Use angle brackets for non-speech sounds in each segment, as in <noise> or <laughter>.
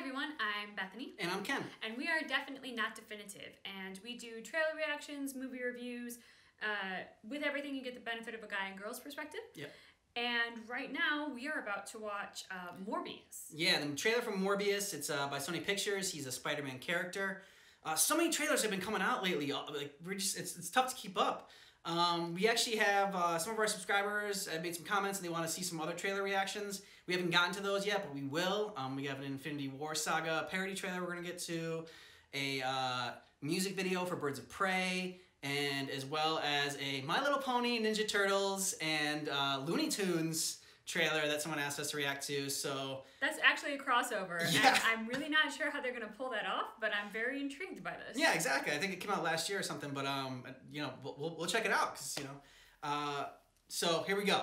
everyone, I'm Bethany. And I'm Ken. And we are definitely not definitive. And we do trailer reactions, movie reviews. Uh, with everything, you get the benefit of a guy and girl's perspective. Yep. And right now, we are about to watch uh, Morbius. Yeah, the trailer from Morbius. It's uh, by Sony Pictures. He's a Spider-Man character. Uh, so many trailers have been coming out lately. uh, Like we're just, it's, it's tough to keep up. Um, we actually have uh, some of our subscribers have made some comments and they want to see some other trailer reactions. We haven't gotten to those yet, but we will. Um, we have an Infinity War Saga parody trailer we're gonna get to, a uh, music video for Birds of Prey, and as well as a My Little Pony, Ninja Turtles, and uh, Looney Tunes trailer that someone asked us to react to. So That's actually a crossover. Yeah. And <laughs> I'm really not sure how they're going to pull that off, but I'm very intrigued by this. Yeah, exactly. I think it came out last year or something, but um, you know, we'll, we'll, we'll check it out because you know. Uh, so here we go,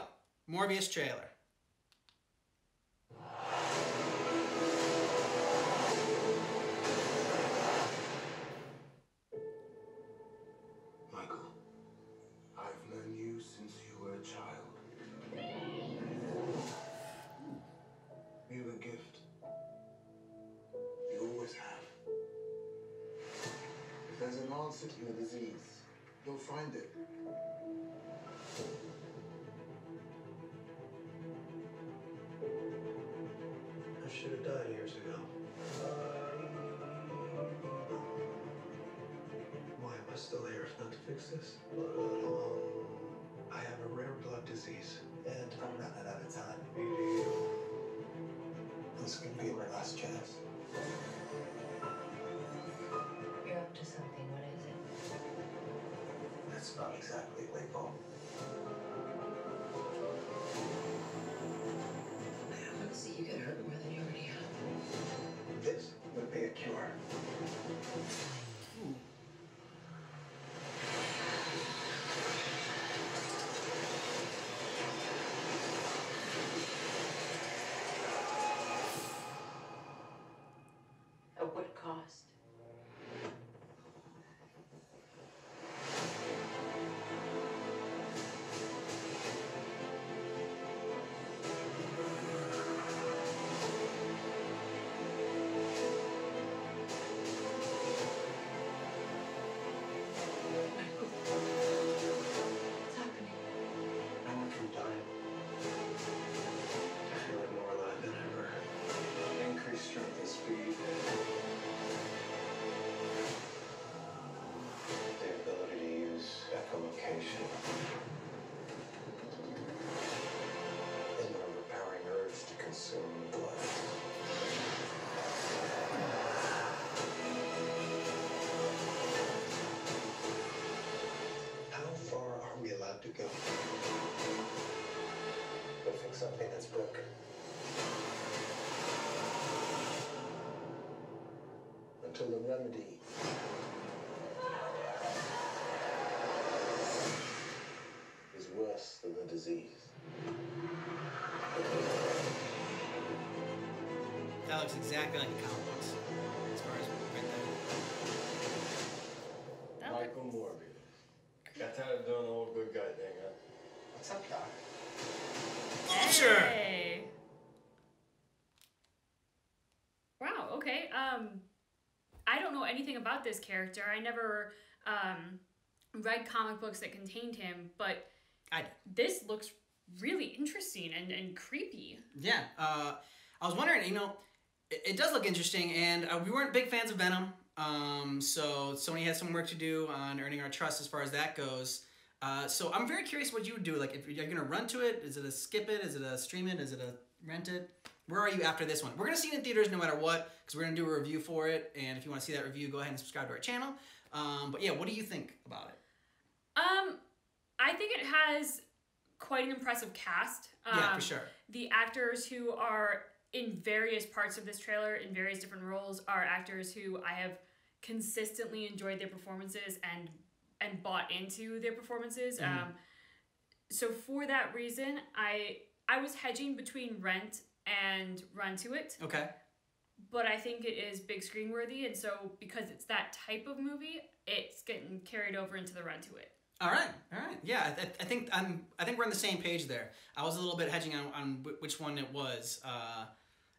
Morbius trailer. If there's an answer to your disease, you'll find it. I should have died years ago. Why am I still here if not to fix this? Um, I have a rare blood disease, and I'm running out of time. This could be exactly fix something that's broken. Until the remedy is worse than the disease. That looks exactly like the comic books as far as right there. That look- Michael Morbius. Got tired of doing the whole good guy thing, huh? What's up, Doc? Hey. Wow. Okay. Um, I don't know anything about this character. I never um read comic books that contained him, but I this looks really interesting and, and creepy. Yeah. Uh, I was wondering, you know, it, it does look interesting, and uh, we weren't big fans of Venom, um, so Sony has some work to do on earning our trust as far as that goes. Uh, so I'm very curious what you would do. Like, if you're gonna run to it, is it a skip it? Is it a stream it? Is it a rent it? Where are you after this one? We're gonna see it in theaters no matter what, because we're gonna do a review for it. And if you want to see that review, go ahead and subscribe to our channel. Um, but yeah, what do you think about it? Um, I think it has quite an impressive cast. Um, yeah, for sure. The actors who are in various parts of this trailer in various different roles are actors who I have consistently enjoyed their performances and and bought into their performances. Mhm. Um, so for that reason, I I was hedging between Rent and Run to It, Okay. but I think it is big screen worthy, and so because it's that type of movie, it's getting carried over into the Run to It. All right, all right, yeah. I, th- I think I'm. I think we're on the same page there. I was a little bit hedging on, on wh- which one it was, uh,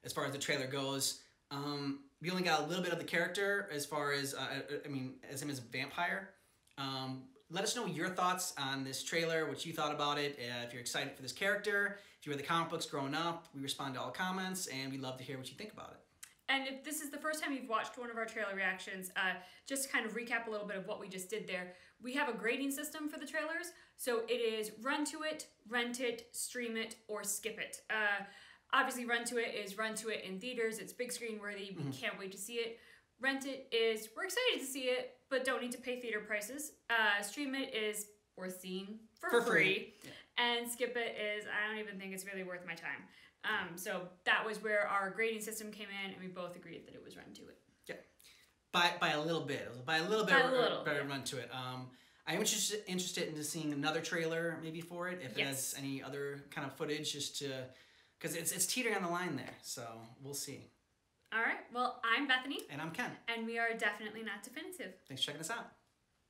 as far as the trailer goes. Um, we only got a little bit of the character as far as uh, I mean, as him as a vampire. Um, let us know your thoughts on this trailer, what you thought about it. Uh, if you're excited for this character, if you read the comic books growing up, we respond to all comments, and we love to hear what you think about it. And if this is the first time you've watched one of our trailer reactions, uh, just to kind of recap a little bit of what we just did there, we have a grading system for the trailers. So it is run to it, rent it, stream it, or skip it. Uh, obviously, run to it is run to it in theaters. It's big screen worthy. We can't wait to see it. Rent it is we're excited to see it, but don't need to pay theater prices. Uh, stream it is worth seeing for, For free. free. And skip it is I don't even think it's really worth my time. Um, so that was where our grading system came in, and we both agreed that it was run to it. Yeah. by by a little bit, by a little bit, By a little, better yeah. run to it. Um, I am interested interested in seeing another trailer maybe for it if it Yes. has any other kind of footage, just to because it's it's teetering on the line there. So we'll see. All right. Well, I'm Bethany, And I'm Ken. and we are definitely not definitive. Thanks for checking us out.